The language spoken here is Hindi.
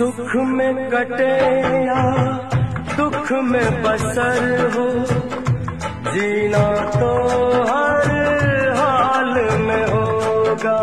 सुख में कटे या दुख में बसर हो जीना तो हर हाल में होगा।